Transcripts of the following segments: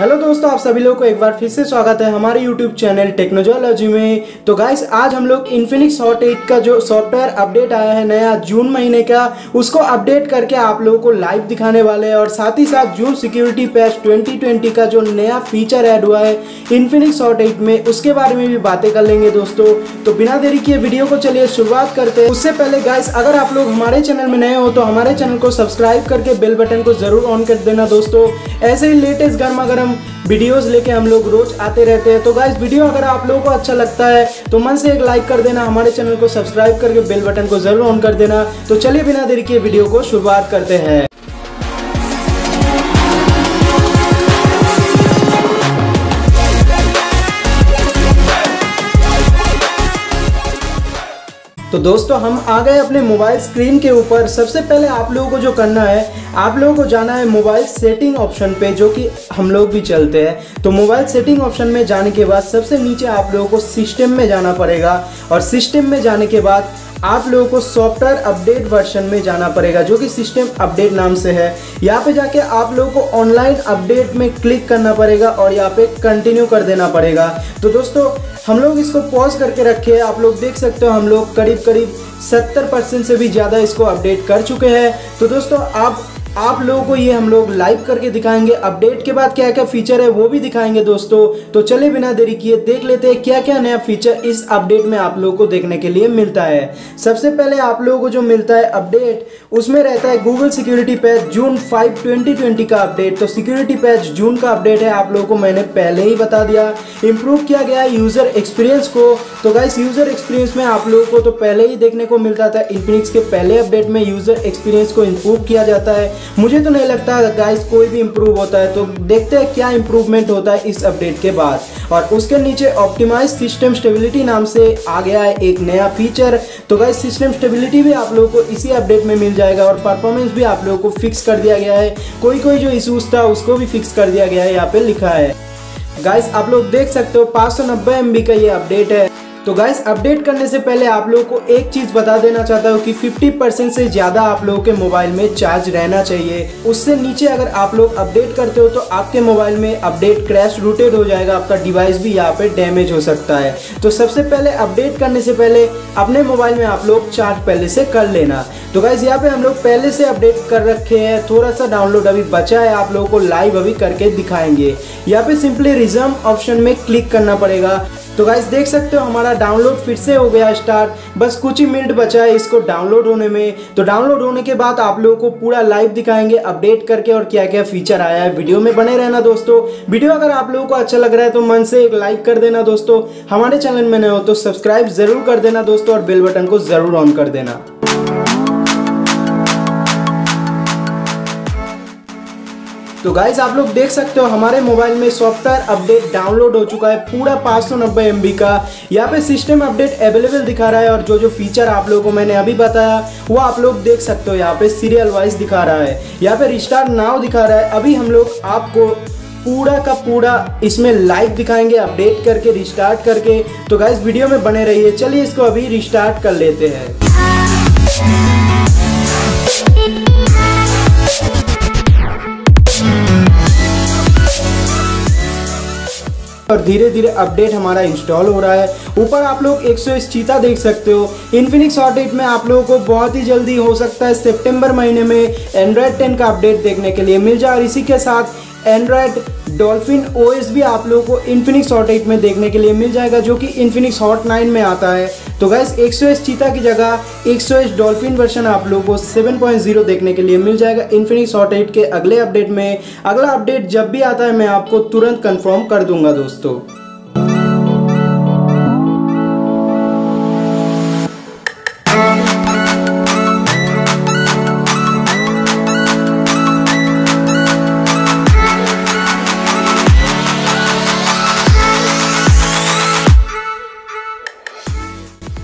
Hello दोस्तों, आप सभी लोगों को एक बार फिर से स्वागत है हमारे यूट्यूब चैनल टेक्नोलॉजी में। तो गाइस आज हम लोग इन्फिनिक्स हॉट 8 का जो सॉफ्टवेयर अपडेट आया है नया जून महीने का, उसको अपडेट करके आप लोगों को लाइव दिखाने वाले हैं। और साथ ही साथ जून सिक्योरिटी पैच 2020 का जो नया फीचर ऐड हुआ है इन्फिनिक्स हॉट 8 में, उसके बारे में भी बातें कर लेंगे दोस्तों। तो बिना देरी किए वीडियो को चलिए शुरुआत करते हैं। उससे पहले गाइस अगर आप लोग हमारे चैनल में नए हो तो हमारे चैनल को सब्सक्राइब करके बेल बटन को ज़रूर ऑन कर देना दोस्तों। ऐसे ही लेटेस्ट गर्मा गर्म वीडियोस लेके हम लोग रोज आते रहते हैं। तो गाइस वीडियो अगर आप लोगों को अच्छा लगता है तो मन से एक लाइक कर देना, हमारे चैनल को सब्सक्राइब करके बेल बटन को ज़रूर ऑन कर देना। तो चलिए बिना देरी के वीडियो को शुरुआत करते हैं। तो दोस्तों, हम आ गए अपने मोबाइल स्क्रीन के ऊपर। सबसे पहले आप लोगों को जो करना है आप लोगों को जाना है मोबाइल सेटिंग ऑप्शन पे, जो कि हम लोग भी चलते हैं। तो मोबाइल सेटिंग ऑप्शन में जाने के बाद सबसे नीचे आप लोगों को सिस्टम में जाना पड़ेगा। और सिस्टम में जाने के बाद आप लोगों को सॉफ्टवेयर अपडेट वर्जन में जाना पड़ेगा, जो कि सिस्टम अपडेट नाम से है। यहाँ पे जाके आप लोगों को ऑनलाइन अपडेट में क्लिक करना पड़ेगा और यहाँ पे कंटिन्यू कर देना पड़ेगा। तो दोस्तों, हम लोग इसको पॉज करके रखे हैं। आप लोग देख सकते हो, हम लोग करीब करीब 70 परसेंट से भी ज़्यादा इसको अपडेट कर चुके हैं। तो दोस्तों, आप आप लोगों को ये हम लोग लाइव करके दिखाएँगे। अपडेट के बाद क्या क्या फीचर है, वो भी दिखाएँगे दोस्तों। तो चले बिना देरी किए देख लेते हैं क्या क्या नया फीचर इस अपडेट में आप लोगों को देखने के लिए मिलता है। सबसे पहले आप लोगों को जो मिलता है अपडेट उसमें रहता है गूगल सिक्योरिटी पैच जून 5 2020 का अपडेट तो सिक्योरिटी पैच जून का अपडेट है, आप लोगों को मैंने पहले ही बता दिया। इंप्रूव किया गया है यूज़र एक्सपीरियंस को। तो गाइस यूज़र एक्सपीरियंस में आप लोगों को तो पहले ही देखने को मिलता था। इन्फिनिक्स के पहले अपडेट में यूज़र एक्सपीरियंस को इम्प्रूव किया जाता है। मुझे तो नहीं लगता गाइस कोई भी इम्प्रूव होता है तो देखते हैं क्या इम्प्रूवमेंट होता है इस अपडेट के बाद। और उसके नीचे ऑप्टिमाइज सिस्टम स्टेबिलिटी नाम से आ गया है एक नया फीचर तो गाइस सिस्टम स्टेबिलिटी भी आप लोगों को इसी अपडेट में मिल जाएगा और परफॉर्मेंस भी आप लोगों को फिक्स कर दिया गया है। कोई कोई जो इशूज था, उसको भी फिक्स कर दिया गया है, यहाँ पे लिखा है। गाइस आप लोग देख सकते हो, पाँच सौ का ये अपडेट है। तो गाइस अपडेट करने से पहले आप लोगों को एक चीज़ बता देना चाहता हूँ कि 50 परसेंट से ज़्यादा आप लोगों के मोबाइल में चार्ज रहना चाहिए। उससे नीचे अगर आप लोग अपडेट करते हो तो आपके मोबाइल में अपडेट क्रैश रूटेड हो जाएगा, आपका डिवाइस भी यहाँ पे डैमेज हो सकता है। तो सबसे पहले अपडेट करने से पहले अपने मोबाइल में आप लोग चार्ज पहले से कर लेना। तो गाइज़ यहाँ पे हम लोग पहले से अपडेट कर रखे हैं। थोड़ा सा डाउनलोड अभी बचा है, आप लोगों को लाइव अभी करके दिखाएँगे। यहाँ पे सिंपली रिज़र्व ऑप्शन में क्लिक करना पड़ेगा। तो गाइस देख सकते हो हमारा डाउनलोड फिर से हो गया स्टार्ट बस कुछ ही मिनट बचा है इसको डाउनलोड होने में। तो डाउनलोड होने के बाद आप लोगों को पूरा लाइव दिखाएँगे अपडेट करके और क्या क्या फीचर आया है। वीडियो में बने रहना दोस्तों। वीडियो अगर आप लोगों को अच्छा लग रहा है तो मन से एक लाइक कर देना दोस्तों। हमारे चैनल में नए हो तो सब्सक्राइब ज़रूर कर देना दोस्तों और बेल बटन को ज़रूर ऑन कर देना। तो गाइज़ आप लोग देख सकते हो हमारे मोबाइल में सॉफ्टवेयर अपडेट डाउनलोड हो चुका है पूरा पाँच सौ नब्बे का। यहाँ पे सिस्टम अपडेट अवेलेबल दिखा रहा है और जो जो फीचर आप लोगों को मैंने अभी बताया, वो आप लोग देख सकते हो यहाँ पे सीरियल वाइज दिखा रहा है। यहाँ पे रिस्टार्ट नाव दिखा रहा है। अभी हम लोग आपको पूरा का पूरा इसमें लाइव दिखाएँगे अपडेट करके रिस्टार्ट करके। तो गाइज़ वीडियो में बने रहिए। चलिए इसको अभी रिस्टार्ट कर लेते हैं। और धीरे धीरे अपडेट हमारा इंस्टॉल हो रहा है। ऊपर आप लोग 100 चीता देख सकते हो। इन्फिनिक्स ऑडिट में आप लोगों को बहुत ही जल्दी हो सकता है सितंबर महीने में एंड्रॉयड 10 का अपडेट देखने के लिए। मिल जाए और इसी के साथ एंड्रॉयड डॉल्फिन ओएस भी आप लोगों को इन्फिनिक्स हॉट एट में देखने के लिए मिल जाएगा, जो कि इन्फिनिक्स हॉट नाइन में आता है। तो गैस एक सौ चीता की जगह, एक सौ डॉल्फिन वर्जन आप लोगों को 7.0 देखने के लिए मिल जाएगा इन्फिनिक्स हॉट एट के अगले अपडेट में। अगला अपडेट जब भी आता है, मैं आपको तुरंत कंफर्म कर दूँगा दोस्तों।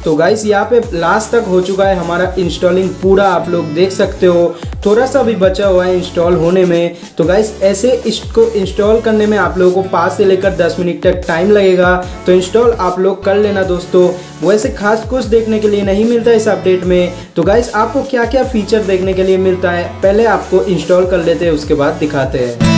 तो गाइस यहाँ पे लास्ट तक हो चुका है हमारा इंस्टॉलिंग पूरा, आप लोग देख सकते हो। थोड़ा सा भी बचा हुआ है इंस्टॉल होने में। तो गाइस ऐसे इसको इंस्टॉल करने में आप लोगों को पाँच से लेकर दस मिनट तक टाइम लगेगा। तो इंस्टॉल आप लोग कर लेना दोस्तों। वैसे खास कुछ देखने के लिए नहीं मिलता इस अपडेट में। तो गाइस आपको क्या क्या फीचर देखने के लिए मिलता है, पहले आपको इंस्टॉल कर लेते हैं, उसके बाद दिखाते हैं।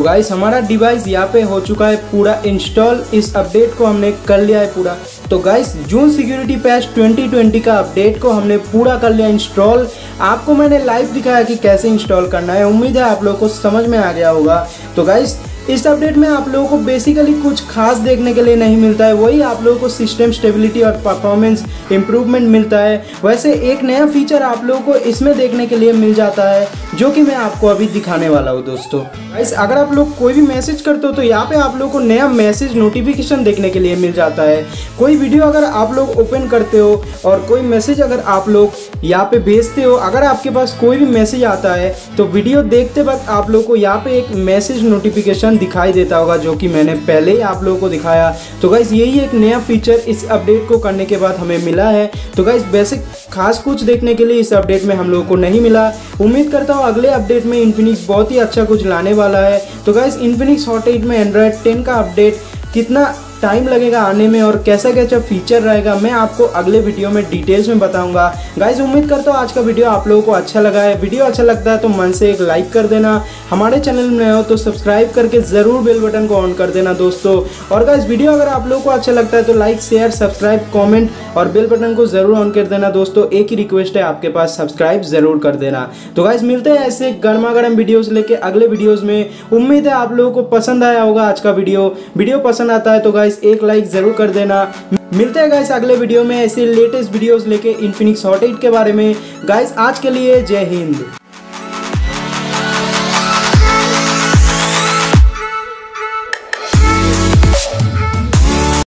गाइस हमारा डिवाइस यहाँ पे हो चुका है पूरा इंस्टॉल इस अपडेट को हमने कर लिया है पूरा। तो गाइस जून सिक्योरिटी पैच 2020 का अपडेट को हमने पूरा कर लिया इंस्टॉल आपको मैंने लाइव दिखाया कि कैसे इंस्टॉल करना है। उम्मीद है आप लोगों को समझ में आ गया होगा। तो गाइस इस अपडेट में आप लोगों को बेसिकली कुछ खास देखने के लिए नहीं मिलता है। वही आप लोगों को सिस्टम स्टेबिलिटी और परफॉर्मेंस इंप्रूवमेंट मिलता है। वैसे एक नया फीचर आप लोगों को इसमें देखने के लिए मिल जाता है। जो कि मैं आपको अभी दिखाने वाला हूँ दोस्तों। गाइस अगर आप लोग कोई भी मैसेज करते हो तो यहाँ पे आप लोगों को नया मैसेज नोटिफिकेशन देखने के लिए मिल जाता है। कोई वीडियो अगर आप लोग ओपन करते हो और कोई मैसेज अगर आप लोग यहाँ पे भेजते हो, अगर आपके पास कोई भी मैसेज आता है तो वीडियो देखते वक्त आप लोग को यहाँ पे एक मैसेज नोटिफिकेशन दिखाई देता होगा, जो कि मैंने पहले ही आप लोगों को दिखाया। तो गाइज़ यही एक नया फीचर इस अपडेट को करने के बाद हमें मिला है। तो गाइज़ वैसे खास कुछ देखने के लिए इस अपडेट में हम लोगों को नहीं मिला। उम्मीद करता हूँ अगले अपडेट में इन्फिनिक्स बहुत ही अच्छा कुछ लाने वाला है। तो गाइज़ इन्फिनिक्स हॉट में एंड्रॉयड टेन का अपडेट कितना टाइम लगेगा आने में और कैसा कैसा फीचर रहेगा, मैं आपको अगले वीडियो में डिटेल्स में बताऊँगा। गाइज़ उम्मीद करता हूँ आज का वीडियो आप लोगों को अच्छा लगा है। वीडियो अच्छा लगता है तो मन से एक लाइक कर देना। हमारे चैनल में हो तो सब्सक्राइब करके ज़रूर बेल बटन को ऑन कर देना दोस्तों। और गाइज़ वीडियो अगर आप लोगों को अच्छा लगता है तो लाइक शेयर सब्सक्राइब कॉमेंट और बेल बटन को ज़रूर ऑन कर देना दोस्तों। एक ही रिक्वेस्ट है आपके पास सब्सक्राइब ज़रूर कर देना। तो गाइज़ मिलते हैं ऐसे गर्मा गर्म वीडियोज़ लेके अगले वीडियोज़ में। उम्मीद है आप लोगों को पसंद आया होगा आज का वीडियो वीडियो पसंद आता है तो गाइज़ एक लाइक ज़रूर कर देना। मिलते हैं गाइस अगले वीडियो में ऐसे लेटेस्ट वीडियोस लेके इन्फिनिक्स हॉट एट के बारे में। गाइस आज के लिए जय हिंद।